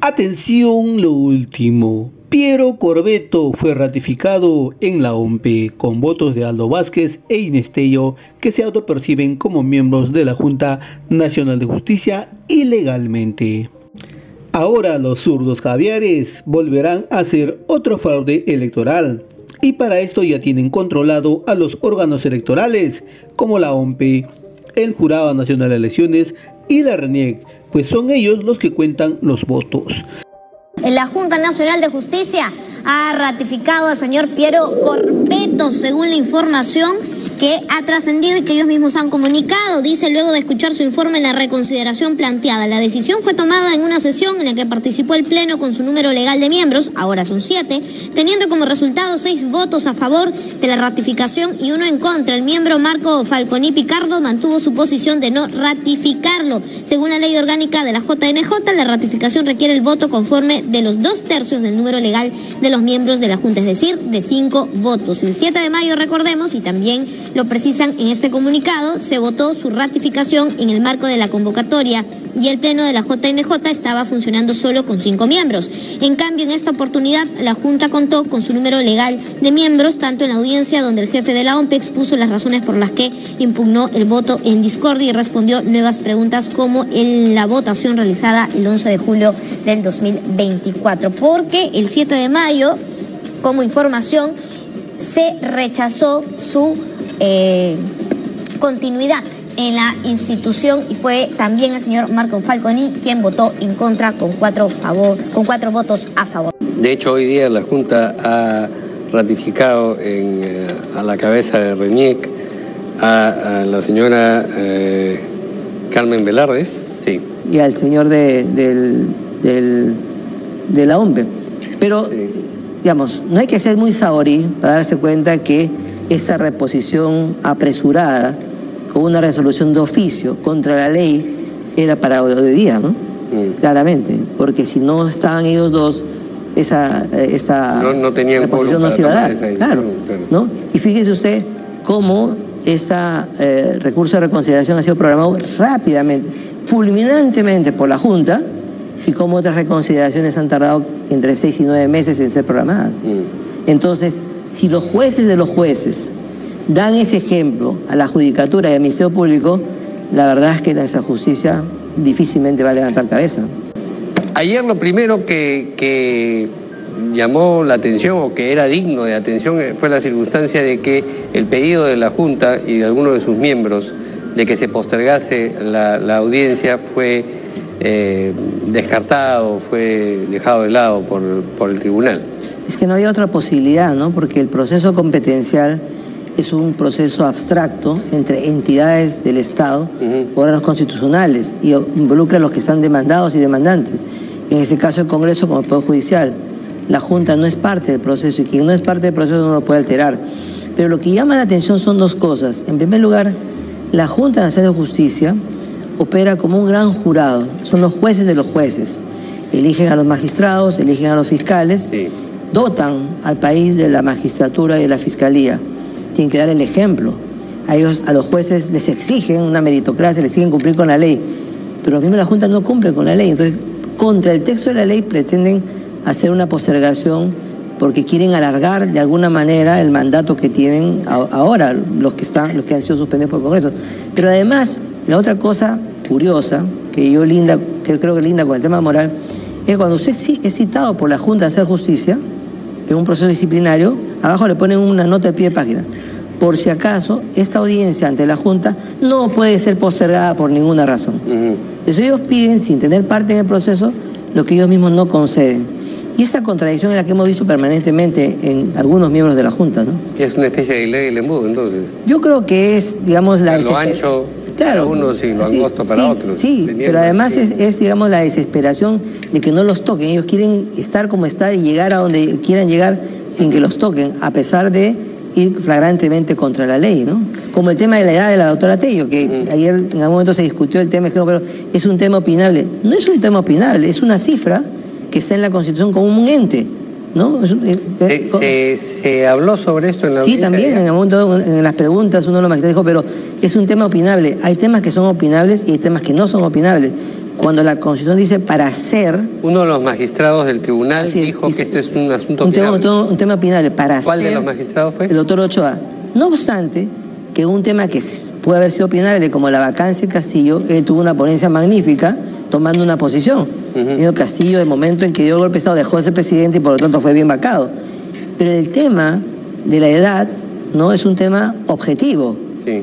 Atención lo último. Piero Corbeto fue ratificado en la OMPE con votos de Aldo Vázquez e Inestello que se autoperciben como miembros de la Junta Nacional de Justicia ilegalmente. Ahora los zurdos caviares volverán a hacer otro fraude electoral y para esto ya tienen controlado a los órganos electorales como la OMPE, el Jurado Nacional de Elecciones y la RENIEC, pues son ellos los que cuentan los votos. La Junta Nacional de Justicia ha ratificado al señor Piero Corbeto, según la información que ha trascendido y que ellos mismos han comunicado. Dice luego de escuchar su informe la reconsideración planteada. La decisión fue tomada en una sesión en la que participó el Pleno con su número legal de miembros, ahora son siete, teniendo como resultado seis votos a favor de la ratificación y uno en contra. El miembro Marco Falconi Picardo mantuvo su posición de no ratificarlo. Según la ley orgánica de la JNJ, la ratificación requiere el voto conforme de los dos tercios del número legal de los miembros de la Junta, es decir, de cinco votos. El 7 de mayo, recordemos, y también lo precisan en este comunicado, se votó su ratificación en el marco de la convocatoria y el pleno de la JNJ estaba funcionando solo con cinco miembros. En cambio, en esta oportunidad, la Junta contó con su número legal de miembros, tanto en la audiencia donde el jefe de la OMP expuso las razones por las que impugnó el voto en discordia y respondió nuevas preguntas como en la votación realizada el 11 de julio del 2024. Porque el 7 de mayo, como información, se rechazó su eh, continuidad en la institución y fue también el señor Marco Falconi quien votó en contra con cuatro, favor, con cuatro votos a favor. De hecho, hoy día la Junta ha ratificado eh, a la cabeza de RENIEC a, la señora eh, Carmen Velardes sí. y al señor de, de la OMPE. Pero, digamos, no hay que ser muy saborí para darse cuenta que esa reposición apresurada con una resolución de oficio contra la ley era para hoy día, ¿no? Mm. Claramente, porque si no estaban ellos dos, esa, esa no, no se iba a dar. Claro, ¿no? Y fíjese usted cómo ese eh, recurso de reconsideración ha sido programado rápidamente, fulminantemente por la Junta, y cómo otras reconsideraciones han tardado entre seis y nueve meses en ser programadas. Mm. Entonces, si los jueces de los jueces dan ese ejemplo a la judicatura y al Ministerio Público, la verdad es que nuestra justicia difícilmente va a levantar cabeza. Ayer lo primero que, llamó la atención o que era digno de atención fue la circunstancia de que el pedido de la Junta y de algunos de sus miembros de que se postergase la, audiencia fue eh, descartado, fue dejado de lado por, por el tribunal es que no hay otra posibilidad, ¿no? Porque el proceso competencial es un proceso abstracto entre entidades del Estado, órganos constitucionales, y involucra a los que están demandados y demandantes. En este caso el Congreso como el Poder Judicial. La Junta no es parte del proceso y quien no es parte del proceso no lo puede alterar. Pero lo que llama la atención son dos cosas. En primer lugar, la Junta Nacional de Justicia opera como un gran jurado. Son los jueces de los jueces. Eligen a los magistrados, eligen a los fiscales dotan al país de la magistratura y de la fiscalía. Tienen que dar el ejemplo. A ellos, a los jueces les exigen una meritocracia, les exigen cumplir con la ley. Pero los miembros de la Junta no cumplen con la ley. Entonces, contra el texto de la ley pretenden hacer una postergación porque quieren alargar de alguna manera el mandato que tienen ahora los que están, los que han sido suspendidos por el Congreso. Pero además, la otra cosa curiosa, que yo linda, que creo que linda con el tema moral, es cuando usted es citado por la Junta de Justicia, en un proceso disciplinario, abajo le ponen una nota de pie de página. Por si acaso, esta audiencia ante la Junta no puede ser postergada por ninguna razón. Entonces ellos piden, sin tener parte en el proceso, lo que ellos mismos no conceden. Y esta contradicción es la que hemos visto permanentemente en algunos miembros de la Junta, ¿no? Es una especie de ley del embudo, entonces. Yo creo que es, digamos, la... Lo ancho claro, para unos y lo angosto para otros. Sí, pero además es, digamos, la desesperación de que no los toquen. Ellos quieren estar como están y llegar a donde quieran llegar sin que los toquen, a pesar de ir flagrantemente contra la ley, ¿no? Como el tema de la edad de la doctora Tello, que ayer en algún momento se discutió el tema, pero es un tema opinable. No es un tema opinable, es una cifra que está en la Constitución como un ente. ¿No? Eh, se, habló sobre esto en la Sí, también, en, momento, en las preguntas uno de los magistrados dijo, pero es un tema opinable. Hay temas que son opinables y hay temas que no son opinables. Cuando la Constitución dice para ser... Uno de los magistrados del tribunal dijo que este es un asunto un tema, un tema opinable. Para ¿Cuál de los magistrados fue? El doctor Ochoa. No obstante, que un tema que puede haber sido opinable, como la vacancia de Castillo, él tuvo una ponencia magnífica tomando una posición. Uh Castillo, el momento en que dio el golpe de Estado, dejó de ser presidente y por lo tanto fue bien vacado. Pero el tema de la edad no es un tema objetivo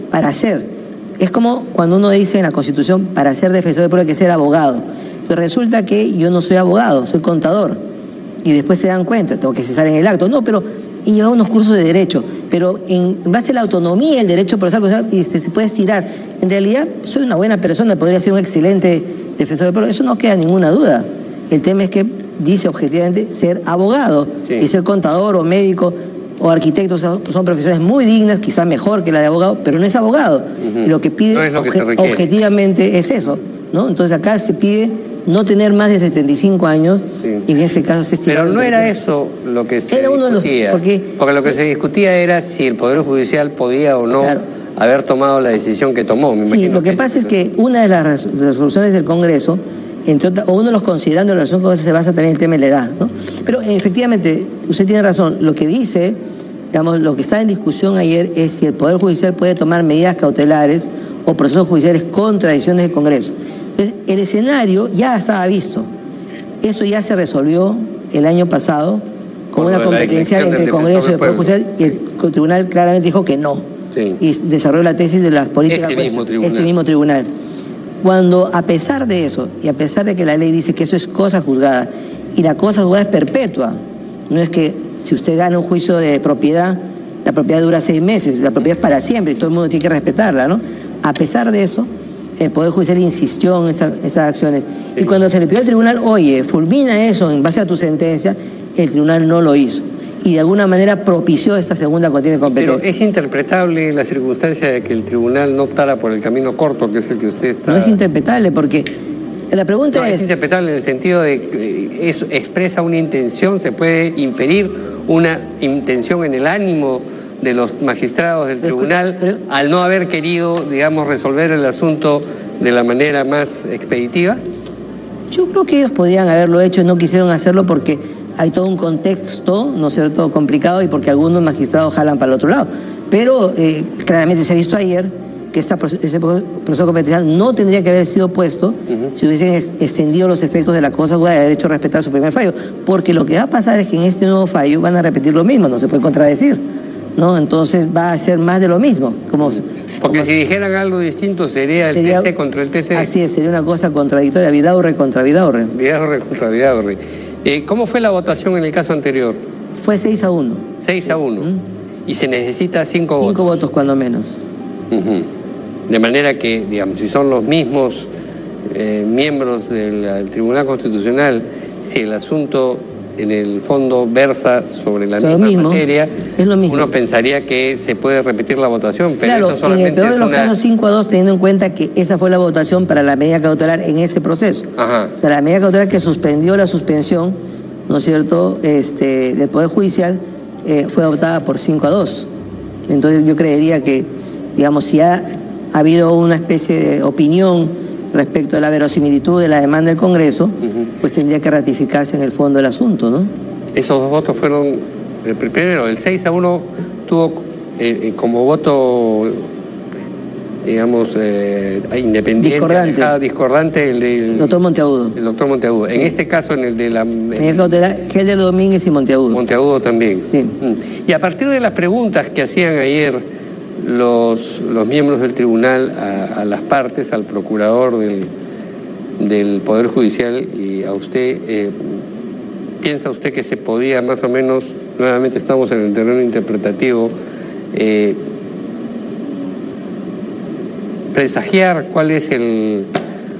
para ser. Es como cuando uno dice en la Constitución, para ser defensor de pueblo hay que ser abogado. Entonces resulta que yo no soy abogado, soy contador. Y después se dan cuenta, tengo que cesar en el acto. No, pero y lleva unos cursos de derecho, pero en base a la autonomía el derecho procesal este, se puede estirar. En realidad, soy una buena persona, podría ser un excelente defensor del pueblo, eso no queda ninguna duda. El tema es que dice objetivamente ser abogado y ser contador o médico o arquitecto son, profesiones muy dignas, quizás mejor que la de abogado, pero no es abogado. Lo que pide objetivamente es eso, ¿no? Entonces acá se pide no tener más de 75 años y en ese caso se Pero no era eso lo que se discutía. porque, lo que se discutía era si el Poder Judicial podía o no haber tomado la decisión que tomó. sí, lo que, pasa es que una de las resoluciones del Congreso, entre o uno los considerando la relación con eso se basa también en el tema de la edad, ¿no? Pero efectivamente, usted tiene razón, lo que dice, digamos, lo que está en discusión ayer es si el Poder Judicial puede tomar medidas cautelares o procesos judiciales contra decisiones del Congreso. Entonces, el escenario ya estaba visto. Eso ya se resolvió el año pasado con una competencia entre el Congreso y el Poder Judicial y el Tribunal claramente dijo que no. Y desarrolló la tesis de las políticas. Este mismo tribunal. Este mismo tribunal. Cuando a pesar de eso, y a pesar de que la ley dice que eso es cosa juzgada, y la cosa juzgada es perpetua, no es que si usted gana un juicio de propiedad, la propiedad dura seis meses, la propiedad es para siempre y todo el mundo tiene que respetarla, ¿no? A pesar de eso, el Poder Judicial insistió en estas acciones. Y cuando se le pidió al tribunal, oye, fulmina eso en base a tu sentencia, el tribunal no lo hizo. Y de alguna manera propició esta segunda contienda de competencia. Pero es interpretable la circunstancia de que el tribunal no optara por el camino corto, que es el que usted está. No es interpretable, porque la pregunta es. Es interpretable en el sentido de que eso expresa una intención, se puede inferir una intención en el ánimo de los magistrados del tribunal al no haber querido, digamos, resolver el asunto de la manera más expeditiva? Yo creo que ellos podrían haberlo hecho y no quisieron hacerlo porque hay todo un contexto, ¿no es cierto?, complicado y porque algunos magistrados jalan para el otro lado. Pero eh, claramente se ha visto ayer que esta, ese proceso competencial no tendría que haber sido puesto si hubiesen extendido los efectos de la cosa de haber hecho respetar su primer fallo. Porque lo que va a pasar es que en este nuevo fallo van a repetir lo mismo, no se puede contradecir. ¿no? Entonces va a ser más de lo mismo. Como, Porque si dijeran algo distinto sería el TC contra el TC. Así es, sería una cosa contradictoria, Vidaurre contra Vidaurre. Vidaurre contra Vidaurre. Eh, ¿Cómo fue la votación en el caso anterior? Fue 6 a 1. 6 a 1. Y se necesita 5 votos. 5 votos cuando menos. De manera que, digamos, si son los mismos eh, miembros del Tribunal Constitucional, si el asunto en el fondo versa sobre la misma materia, es lo mismo. uno pensaría que se puede repetir la votación, pero claro, eso solamente en el peor de los casos 5 a 2, teniendo en cuenta que esa fue la votación para la medida cautelar en este proceso. O sea, la medida cautelar que suspendió la suspensión, ¿no es cierto?, este, del Poder Judicial, eh, fue adoptada por 5 a 2. Entonces yo creería que, digamos, si ha habido una especie de opinión respecto a la verosimilitud de la demanda del Congreso, pues tendría que ratificarse en el fondo del asunto, ¿no? Esos dos votos fueron, el primero, el 6 a 1 tuvo eh, eh, como voto, digamos, eh, independiente, discordante. discordante el del doctor Monteagudo. El doctor Monteagudo. En este caso, en el de la... Helder Domínguez y Monteagudo. Monteagudo también. Sí. Mm. Y a partir de las preguntas que hacían ayer los, miembros del tribunal a, las partes, al procurador del, del, Poder Judicial y a usted, eh, ¿piensa usted que se podía más o menos, nuevamente estamos en el terreno interpretativo, eh, presagiar cuál es el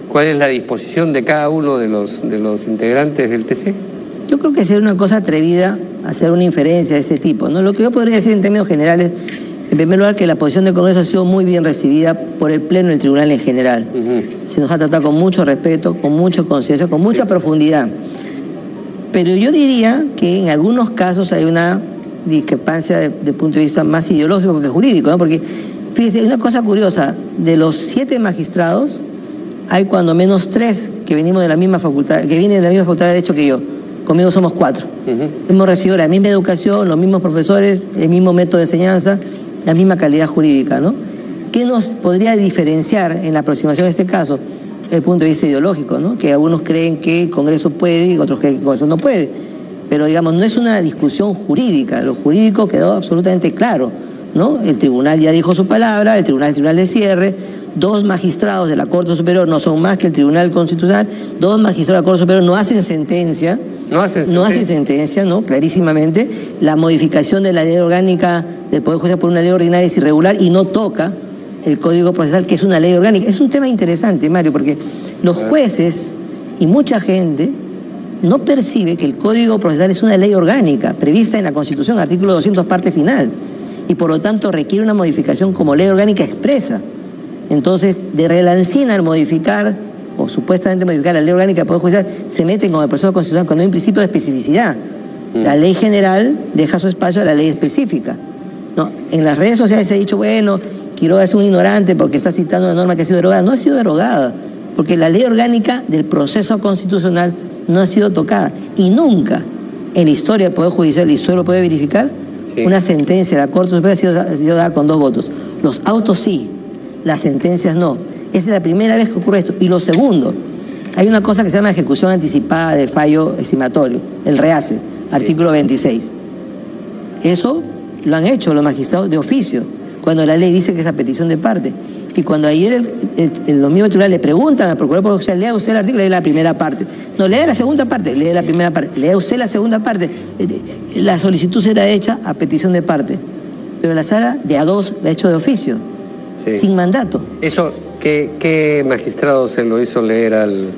cuál es la disposición de cada uno de los de los integrantes del TC? Yo creo que sería una cosa atrevida hacer una inferencia de ese tipo. ¿no? Lo que yo podría decir en términos generales en primer lugar, que la posición del Congreso ha sido muy bien recibida por el Pleno del Tribunal en general. Se nos ha tratado con mucho respeto, con mucha conciencia, con mucha profundidad. Pero yo diría que en algunos casos hay una discrepancia desde de punto de vista más ideológico que jurídico, ¿no? Porque, fíjese, una cosa curiosa, de los siete magistrados, hay cuando menos tres que venimos de la misma facultad, que viene de la misma facultad de Derecho que yo. Conmigo somos cuatro. Hemos recibido la misma educación, los mismos profesores, el mismo método de enseñanza, la misma calidad jurídica, ¿no? ¿Qué nos podría diferenciar en la aproximación de este caso? El punto de vista ideológico, ¿no? Que algunos creen que el Congreso puede y otros creen que el Congreso no puede. Pero digamos, no es una discusión jurídica, lo jurídico quedó absolutamente claro, ¿no? El tribunal ya dijo su palabra, el tribunal es tribunal de cierre, dos magistrados de la Corte Superior no son más que el Tribunal Constitucional, dos magistrados de la Corte Superior no hacen sentencia, no hacen sentencia, no sentencia, ¿no? Clarísimamente, la modificación de la ley orgánica del Poder Judicial por una ley ordinaria es irregular y no toca el Código Procesal, que es una ley orgánica. Es un tema interesante, Mario, porque los jueces y mucha gente no percibe que el Código Procesal es una ley orgánica prevista en la Constitución, artículo 200, parte final, y por lo tanto requiere una modificación como ley orgánica expresa. Entonces, de relancina al modificar o supuestamente modificar la ley orgánica del Poder Judicial, se meten con el proceso constitucional cuando hay un principio de especificidad. La ley general deja su espacio a la ley específica. No, en las redes sociales se ha dicho, bueno, Quiroga es un ignorante porque está citando una norma que ha sido derogada. No ha sido derogada, porque la ley orgánica del proceso constitucional no ha sido tocada. Y nunca en la historia del Poder Judicial, y solo puede verificar, una sentencia de la Corte Superior ha sido, ha sido dada con dos votos. Los autos sí, las sentencias no. Esa es la primera vez que ocurre esto. Y lo segundo, hay una cosa que se llama ejecución anticipada de fallo estimatorio, el REACE, artículo 26. Eso lo han hecho los magistrados de oficio, cuando la ley dice que es a petición de parte. Y cuando ayer el, los mismos tribunales le preguntan al procurador, lea usted el artículo, lee la primera parte. No, lea la segunda parte, lee la primera parte. Lea usted la segunda parte. La solicitud será hecha a petición de parte. Pero la sala de a dos la ha hecho de oficio, sin mandato. Eso, ¿qué, ¿qué, magistrado se lo hizo leer al...?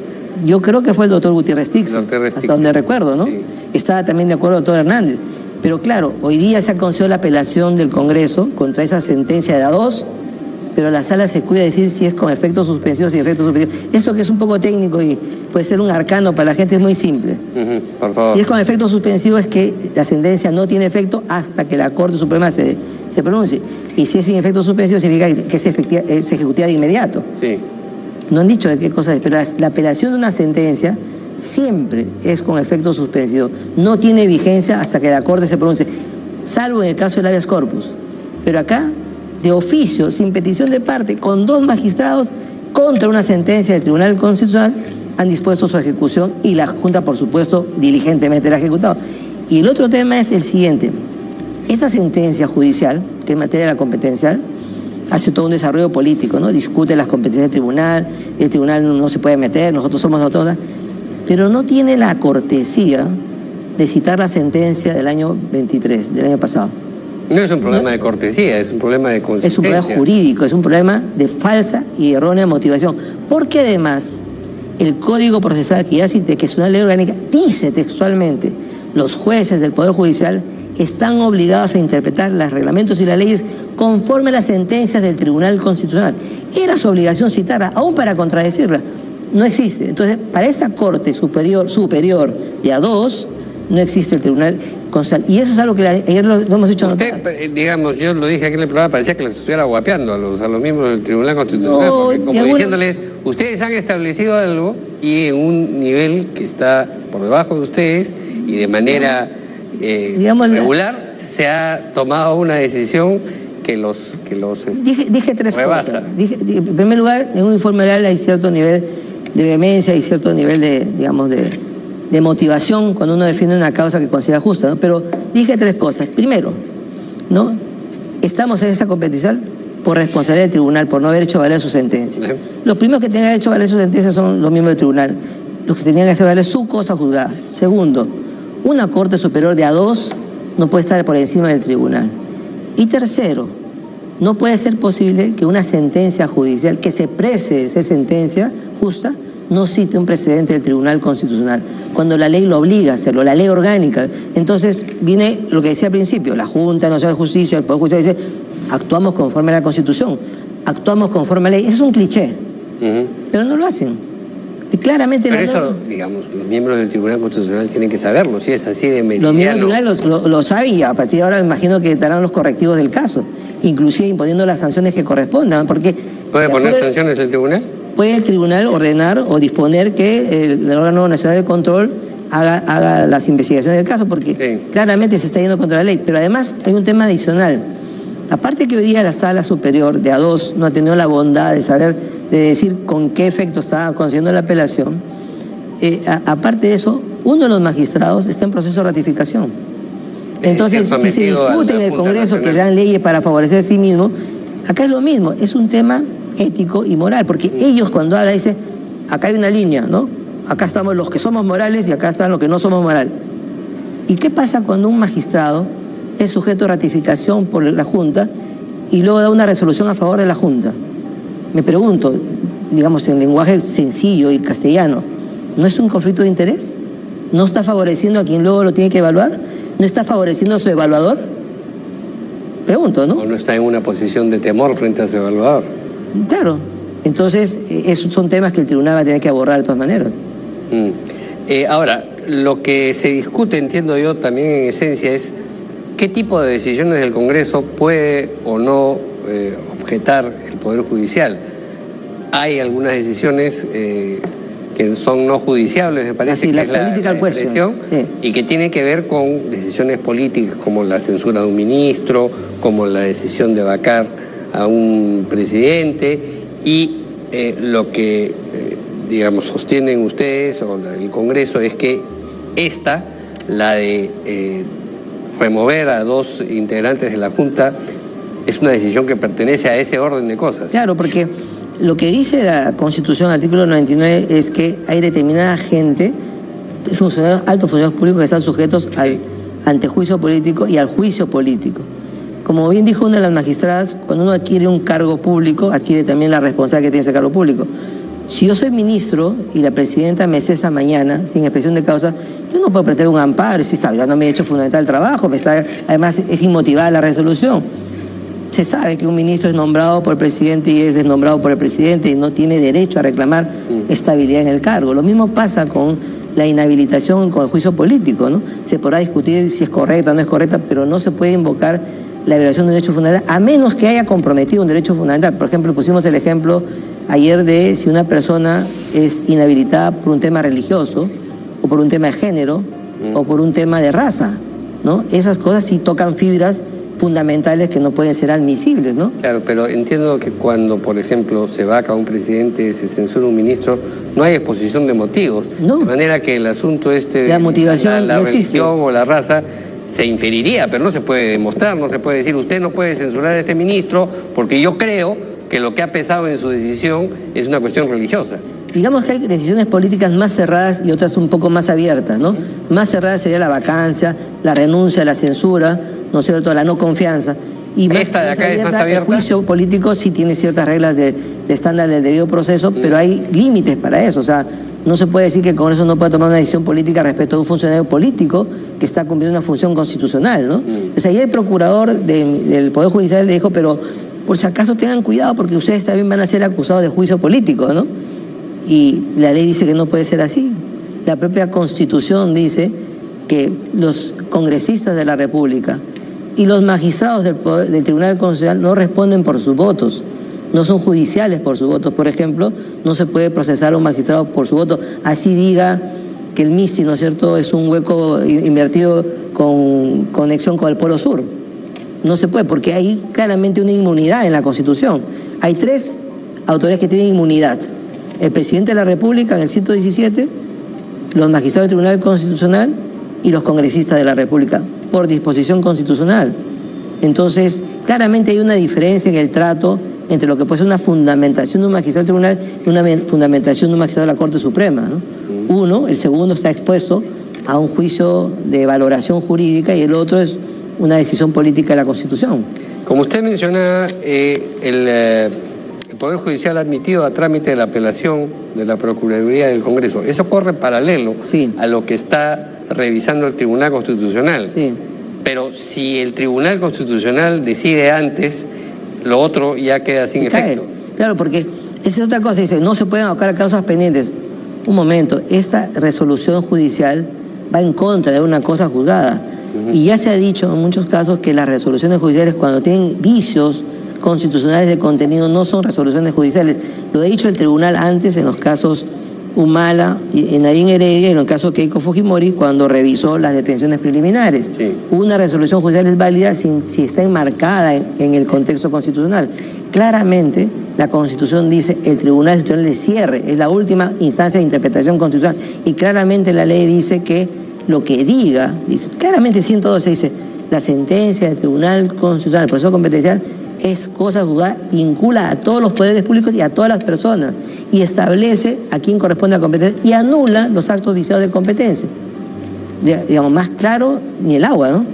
Yo creo que fue el doctor Gutiérrez Tix, hasta donde recuerdo, ¿no? Estaba también de acuerdo el doctor Hernández. Pero claro, hoy día se ha concedido la apelación del Congreso contra esa sentencia de a dos, pero la sala se cuida de decir si es con efectos suspensivos y efectos suspensivos. Eso que es un poco técnico y puede ser un arcano para la gente es muy simple. por favor. Si es con efectos suspensivos es que la sentencia no tiene efecto hasta que la Corte Suprema se, se pronuncie. Y si es sin efectos suspensivos significa que se, se ejecutiva de inmediato. Sí. No han dicho de qué cosa es, pero la, la apelación de una sentencia siempre es con efecto suspensivo. No tiene vigencia hasta que la Corte se pronuncie, salvo en el caso del habeas corpus. Pero acá, de oficio, sin petición de parte, con dos magistrados contra una sentencia del Tribunal Constitucional, han dispuesto su ejecución y la Junta, por supuesto, diligentemente la ha ejecutado. Y el otro tema es el siguiente. Esa sentencia judicial, que en materia de la competencial, hace todo un desarrollo político, ¿no? Discute las competencias del tribunal, el tribunal no se puede meter, nosotros somos autónomas pero no tiene la cortesía de citar la sentencia del año 23, del año pasado. No es un problema de cortesía, es un problema de consistencia. Es un problema jurídico, es un problema de falsa y errónea motivación. Porque además, el Código Procesal que ya cité, que es una ley orgánica, dice textualmente, los jueces del Poder Judicial están obligados a interpretar los reglamentos y las leyes conforme a las sentencias del Tribunal Constitucional. Era su obligación citarla, aún para contradecirla no existe. Entonces, para esa Corte Superior, superior de a dos, no existe el Tribunal. Y eso es algo que ayer lo, hemos hecho Usted, notar. Eh, digamos, yo lo dije aquí en el programa, parecía que les estuviera guapeando a los, a los miembros del Tribunal Constitucional, porque como diciéndoles, ustedes han establecido algo y en un nivel que está por debajo de ustedes y de manera eh, regular se ha tomado una decisión que los que los este, dije, dije tres cosas. en primer lugar, en un informe oral hay cierto nivel de vehemencia y cierto nivel de, digamos, de, motivación cuando uno defiende una causa que considera justa, ¿no? Pero dije tres cosas. Primero, ¿no? Estamos en esa competición por responsabilidad del tribunal, por no haber hecho valer su sentencia. Los primeros que tenían que hecho valer su sentencia son los miembros del tribunal, los que tenían que hacer valer su cosa juzgada. Segundo, una corte superior de a dos no puede estar por encima del tribunal. Y tercero, no puede ser posible que una sentencia judicial que se prece de ser sentencia justa no cite un precedente del Tribunal Constitucional, cuando la ley lo obliga a hacerlo, la ley orgánica. Entonces viene lo que decía al principio, la Junta Nacional de Justicia, el Poder Judicial dice, actuamos conforme a la Constitución, actuamos conforme a la ley. Eso es un cliché, pero no lo hacen. Y claramente Pero eso, digamos, los miembros del Tribunal Constitucional tienen que saberlo, si es así de mediano. Los miembros del Tribunal lo, lo, saben y a partir de ahora me imagino que darán los correctivos del caso, inclusive imponiendo las sanciones que correspondan, porque... ¿Puede poner sanciones el Tribunal? Puede el tribunal ordenar o disponer que el, órgano nacional de control haga, haga las investigaciones del caso, porque claramente se está yendo contra la ley. Pero además hay un tema adicional. Aparte que hoy día la sala superior de A2 no ha tenido la bondad de saber, de decir con qué efecto está concediendo la apelación, eh, aparte de eso, uno de los magistrados está en proceso de ratificación. Eh, Entonces, si se discute en el Congreso que dan leyes para favorecer a sí mismo, acá es lo mismo, es un tema ético y moral, porque ellos cuando hablan dicen, acá hay una línea, ¿no? Acá estamos los que somos morales y acá están los que no somos morales. ¿Y qué pasa cuando un magistrado es sujeto a ratificación por la Junta y luego da una resolución a favor de la Junta? Me pregunto, digamos en lenguaje sencillo y castellano, ¿no es un conflicto de interés? ¿No está favoreciendo a quien luego lo tiene que evaluar? ¿No está favoreciendo a su evaluador? Pregunto, ¿no? O no está en una posición de temor frente a su evaluador. Claro. Entonces, eh, esos son temas que el tribunal va a tener que abordar de todas maneras. Mm. Eh, ahora, lo que se discute, entiendo yo también en esencia, es qué tipo de decisiones del Congreso puede o no eh, objetar el Poder Judicial. Hay algunas decisiones que son no judiciables, me parece, la, la, y que tienen que ver con decisiones políticas como la censura de un ministro, como la decisión de vacar a un presidente y eh, lo que, eh, digamos, sostienen ustedes o el Congreso es que esta, la de eh, remover a dos integrantes de la Junta, es una decisión que pertenece a ese orden de cosas. Claro, porque lo que dice la Constitución, artículo 99, es que hay determinada gente, funcionarios, altos funcionarios públicos que están sujetos al antejuicio político y al juicio político. Como bien dijo una de las magistradas, cuando uno adquiere un cargo público, adquiere también la responsabilidad que tiene ese cargo público. Si yo soy ministro y la presidenta me cesa mañana, sin expresión de causa, yo no puedo pretender un amparo, si está no me he hecho fundamental el trabajo, me está, además es inmotivada la resolución se sabe que un ministro es nombrado por el presidente y es desnombrado por el presidente y no tiene derecho a reclamar mm. estabilidad en el cargo. Lo mismo pasa con la inhabilitación con el juicio político, ¿no? Se podrá discutir si es correcta o no es correcta, pero no se puede invocar la violación de un derecho fundamental, a menos que haya comprometido un derecho fundamental. Por ejemplo, pusimos el ejemplo ayer de si una persona es inhabilitada por un tema religioso, o por un tema de género, o por un tema de raza, ¿no? Esas cosas sí tocan fibras fundamentales que no pueden ser admisibles, ¿no? Claro, pero entiendo que cuando, por ejemplo, se vaca un presidente, se censura un ministro, no hay exposición de motivos. No. De manera que el asunto este... La motivación la, religión o la raza se inferiría, pero no se puede demostrar, no se puede decir, usted no puede censurar a este ministro porque yo creo que lo que ha pesado en su decisión es una cuestión religiosa. Digamos que hay decisiones políticas más cerradas y otras un poco más abiertas, ¿no? Más cerradas sería la vacancia, la renuncia, la censura, ¿no es cierto?, la no confianza. Y más, Esta de acá es más abierta. El juicio político sí tiene ciertas reglas de, estándar del debido proceso, mm. pero hay límites para eso. O sea, no se puede decir que el Congreso no puede tomar una decisión política respecto a un funcionario político que está cumpliendo una función constitucional, ¿no? Mm. Entonces ahí el procurador del Poder Judicial le dijo, pero por si acaso tengan cuidado porque ustedes también van a ser acusados de juicio político, ¿no? Y la ley dice que no puede ser así. La propia Constitución dice que los congresistas de la República y los magistrados del, del Tribunal Constitucional no responden por sus votos, no son judiciales por sus votos. Por ejemplo, no se puede procesar a un magistrado por su voto. Así diga que el MISTI, ¿no es cierto?, es un hueco invertido con conexión con el Polo Sur. No se puede, porque hay claramente una inmunidad en la Constitución. Hay tres autoridades que tienen inmunidad. El presidente de la República en el 117, los magistrados del Tribunal Constitucional y los congresistas de la República por disposición constitucional. Entonces, claramente hay una diferencia en el trato entre lo que puede ser una fundamentación de un magistrado del tribunal y una fundamentación de un magistrado de la Corte Suprema. Uno, el segundo está expuesto a un juicio de valoración jurídica y el otro es una decisión política de la Constitución. Como usted menciona, eh, eh, el, Poder Judicial ha admitido a trámite de la apelación de la Procuraduría del Congreso. Eso corre paralelo a lo que está revisando el Tribunal Constitucional. Sí. Pero si el Tribunal Constitucional decide antes, lo otro ya queda sin efecto. Claro, porque esa es otra cosa, dice, no se pueden abocar a causas pendientes. Un momento, esta resolución judicial va en contra de una cosa juzgada. Y ya se ha dicho en muchos casos que las resoluciones judiciales cuando tienen vicios constitucionales de contenido no son resoluciones judiciales. Lo ha dicho el tribunal antes en los casos Humala, en Narín Heredia y en el caso Keiko Fujimori cuando revisó las detenciones preliminares. Una resolución judicial es válida si, si está enmarcada en, el contexto constitucional. Claramente, la Constitución dice el Tribunal Constitucional de cierre, es la última instancia de interpretación constitucional. Y claramente la ley dice que lo que diga, dice, claramente el 112 dice, la sentencia del Tribunal Constitucional, el proceso competencial, es cosa juzgada, vincula a todos los poderes públicos y a todas las personas y establece a quién corresponde la competencia y anula los actos viciados de competencia. digamos, más claro ni el agua, ¿no?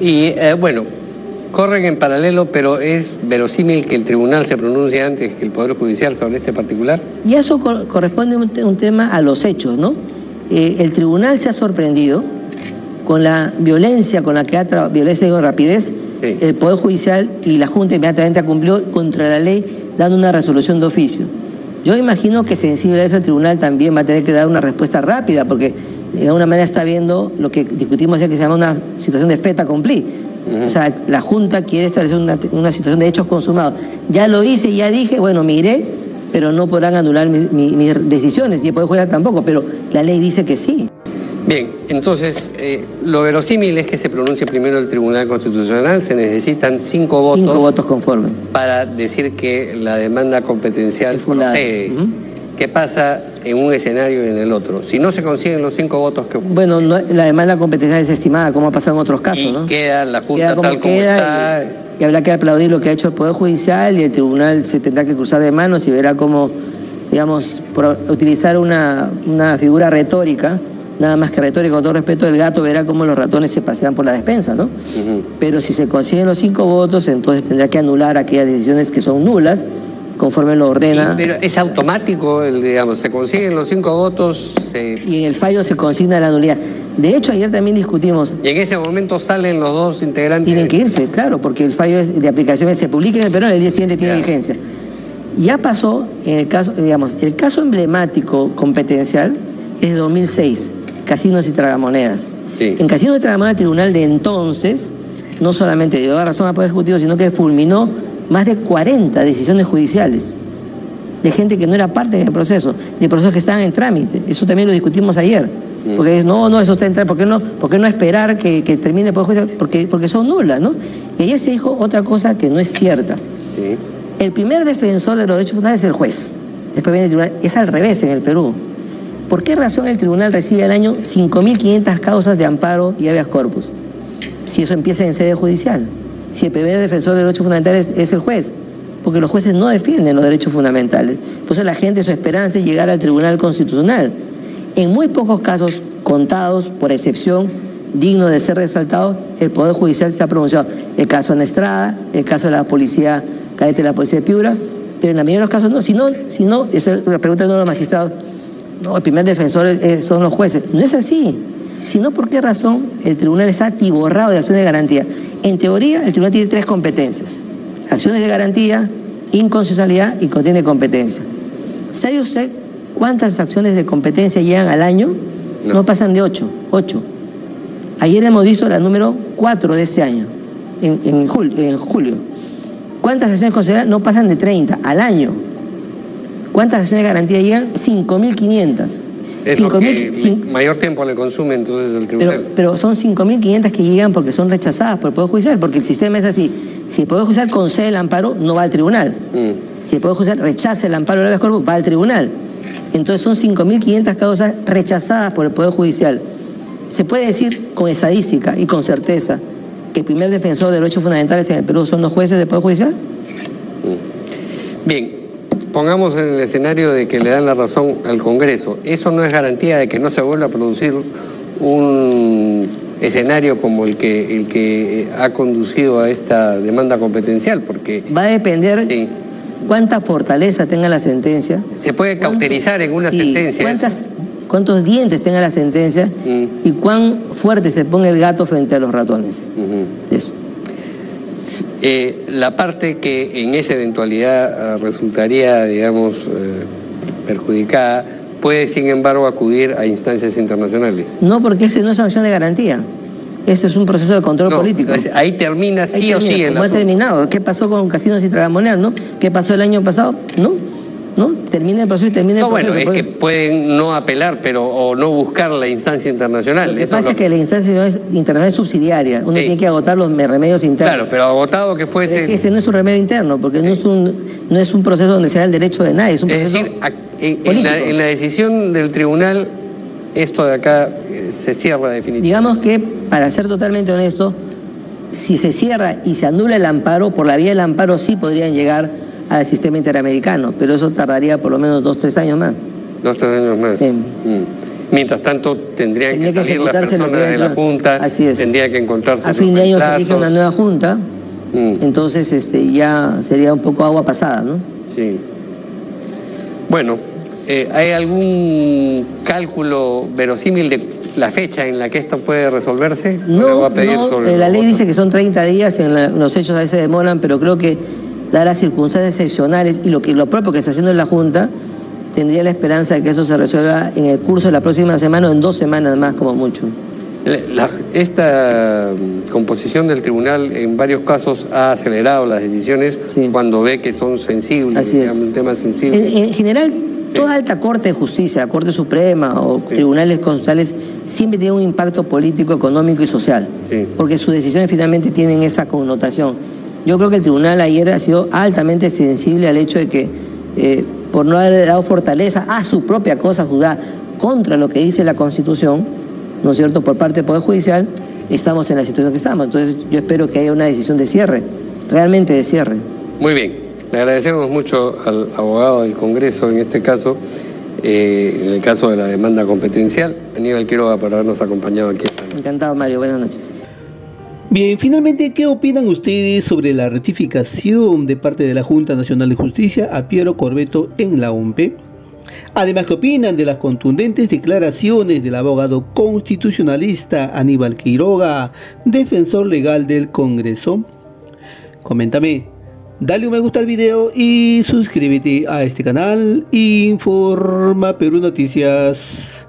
Y eh, bueno, corren en paralelo, pero es verosímil que el tribunal se pronuncie antes que el Poder Judicial sobre este particular. Y eso corresponde un, un tema a los hechos, ¿no? Eh, el tribunal se ha sorprendido con la violencia con la que ha violencia y rapidez, el Poder Judicial y la Junta inmediatamente ha cumplido contra la ley dando una resolución de oficio. Yo imagino que sensible a eso el tribunal también va a tener que dar una respuesta rápida, porque de alguna manera está viendo lo que discutimos ya que se llama una situación de feta cumplir. O sea, la Junta quiere establecer una, situación de hechos consumados. Ya lo hice, ya dije, bueno, miré, pero no podrán anular mis decisiones, y el Poder Judicial tampoco, pero la ley dice que sí. Bien, entonces eh, lo verosímil es que se pronuncie primero el Tribunal Constitucional, se necesitan cinco votos. Cinco votos conformes. Para decir que la demanda competencial procede. ¿Qué pasa en un escenario y en el otro? Si no se consiguen los cinco votos que Bueno, la demanda competencial es estimada, como ha pasado en otros casos, y ¿no? queda la Junta tal como está. Y, habrá que aplaudir lo que ha hecho el Poder Judicial y el Tribunal se tendrá que cruzar de manos y verá cómo, digamos, utilizar una, una figura retórica nada más que retórico, con todo respeto, el gato verá cómo los ratones se pasean por la despensa, ¿no? Pero si se consiguen los cinco votos, entonces tendrá que anular aquellas decisiones que son nulas, conforme lo ordena. pero es automático, el, digamos, se consiguen los cinco votos. Y en el fallo se consigna la nulidad. De hecho, ayer también discutimos. Y en ese momento salen los dos integrantes. Tienen que irse, claro, porque el fallo de aplicación se publica en el Perú, el día siguiente tiene vigencia. Ya pasó en el caso, digamos, el caso emblemático competencial es de 2006 casinos y tragamonedas. En casinos y tragamonedas, el tribunal de entonces no solamente dio razón al Poder Ejecutivo, sino que fulminó más de 40 decisiones judiciales de gente que no era parte del proceso, de procesos que estaban en trámite. Eso también lo discutimos ayer. Mm. Porque no, no, eso está en trámite. ¿Por qué no, por no esperar que, termine el Poder Judicial? Porque, porque son nulas, ¿no? Y ayer se dijo otra cosa que no es cierta. El primer defensor de los derechos fundamentales es el juez. Después viene el tribunal. Es al revés en el Perú. ¿Por qué razón el tribunal recibe al año 5.500 causas de amparo y habeas corpus? Si eso empieza en sede judicial. Si el primer defensor de derechos fundamentales es el juez. Porque los jueces no defienden los derechos fundamentales. Entonces la gente su esperanza es llegar al tribunal constitucional. En muy pocos casos, contados por excepción, digno de ser resaltado, el Poder Judicial se ha pronunciado. El caso de Estrada, el caso de la policía, cadete de la policía de Piura, pero en la mayoría de los casos no. Si no, si no esa es la pregunta de uno de los magistrados, no, el primer defensor son los jueces. No es así. Sino por qué razón el tribunal está atiborrado de acciones de garantía. En teoría, el tribunal tiene tres competencias. Acciones de garantía, inconstitucionalidad y contiene competencia. ¿Sabe usted cuántas acciones de competencia llegan al año? No, pasan de ocho. Ocho. Ayer hemos visto la número cuatro de este año, en, julio, en julio. ¿Cuántas acciones consideradas? No pasan de 30 al año. ¿Cuántas acciones de garantía llegan? 5.500. Es lo que mayor tiempo le consume entonces el tribunal. Pero, son 5.500 que llegan porque son rechazadas por el Poder Judicial, porque el sistema es así. Si el Poder Judicial concede el amparo, no va al tribunal. Mm. Si el Poder Judicial rechaza el amparo del corpus, va al tribunal. Entonces son 5.500 causas rechazadas por el Poder Judicial. Se puede decir con estadística y con certeza que el primer defensor de derechos fundamentales en el Perú son los jueces del Poder Judicial. Mm. Bien, Pongamos en el escenario de que le dan la razón al Congreso. Eso no es garantía de que no se vuelva a producir un escenario como el que, el que ha conducido a esta demanda competencial, porque... Va a depender cuánta fortaleza tenga la sentencia. Se puede cauterizar en una sentencia. cuántos dientes tenga la sentencia mm. y cuán fuerte se ponga el gato frente a los ratones. Eso. Eh, la parte que en esa eventualidad eh, resultaría, digamos, eh, perjudicada, puede, sin embargo, acudir a instancias internacionales. No, porque esa no es una acción de garantía. Ese es un proceso de control político. Ahí termina sí o sí. ¿Cómo ha terminado? ¿Qué pasó con casinos y tragamonedas, no? ¿Qué pasó el año pasado? ¿No? ¿No? Termina el proceso y termina el proceso. No, bueno, es que pueden no apelar pero o no buscar la instancia internacional. Lo que pasa es, que la instancia internacional es subsidiaria. Uno tiene que agotar los remedios internos. Claro, pero agotado que fuese... Es que ese no es un remedio interno, porque no, es un, no es un proceso donde se da el derecho de nadie, es un proceso decir, en, la, en la decisión del tribunal, esto de acá eh, se cierra definitivamente. Digamos que, para ser totalmente honesto, si se cierra y se anula el amparo, por la vía del amparo sí podrían llegar al sistema interamericano, pero eso tardaría por lo menos dos, tres años más. Dos, tres años más. Mm. Mientras tanto, tendrían que salir las personas de la Junta, Así es. tendría que encontrarse A fin de año se elige una nueva Junta, mm. entonces este, ya sería un poco agua pasada, ¿no? Sí. Bueno, eh, ¿hay algún cálculo verosímil de la fecha en la que esto puede resolverse? No, no eh, la ley dice que son 30 días, en los hechos a veces demoran, pero creo que dadas las circunstancias excepcionales y lo, que, lo propio que está haciendo la Junta, tendría la esperanza de que eso se resuelva en el curso de la próxima semana o en dos semanas más como mucho. esta mm, composición del tribunal en varios casos ha acelerado las decisiones cuando ve que son sensibles, Así es. un tema sensible. En, general, toda alta corte de justicia, Corte Suprema o tribunales constitucionales siempre tienen un impacto político, económico y social, porque sus decisiones finalmente tienen esa connotación. Yo creo que el tribunal ayer ha sido altamente sensible al hecho de que, eh, por no haber dado fortaleza a su propia cosa juzgada contra lo que dice la Constitución, ¿no es cierto?, por parte del Poder Judicial, estamos en la situación que estamos. Entonces, yo espero que haya una decisión de cierre, realmente de cierre. Muy bien. Le agradecemos mucho al abogado del Congreso en este caso, eh, en el caso de la demanda competencial. Aníbal Quiroga por habernos acompañado aquí. Encantado, Mario. Buenas noches. Bien, finalmente, ¿qué opinan ustedes sobre la ratificación de parte de la Junta Nacional de Justicia a Piero Corbeto en la OMP? Además, ¿qué opinan de las contundentes declaraciones del abogado constitucionalista Aníbal Quiroga, defensor legal del Congreso? Coméntame, dale un me gusta al video y suscríbete a este canal. Informa Perú Noticias.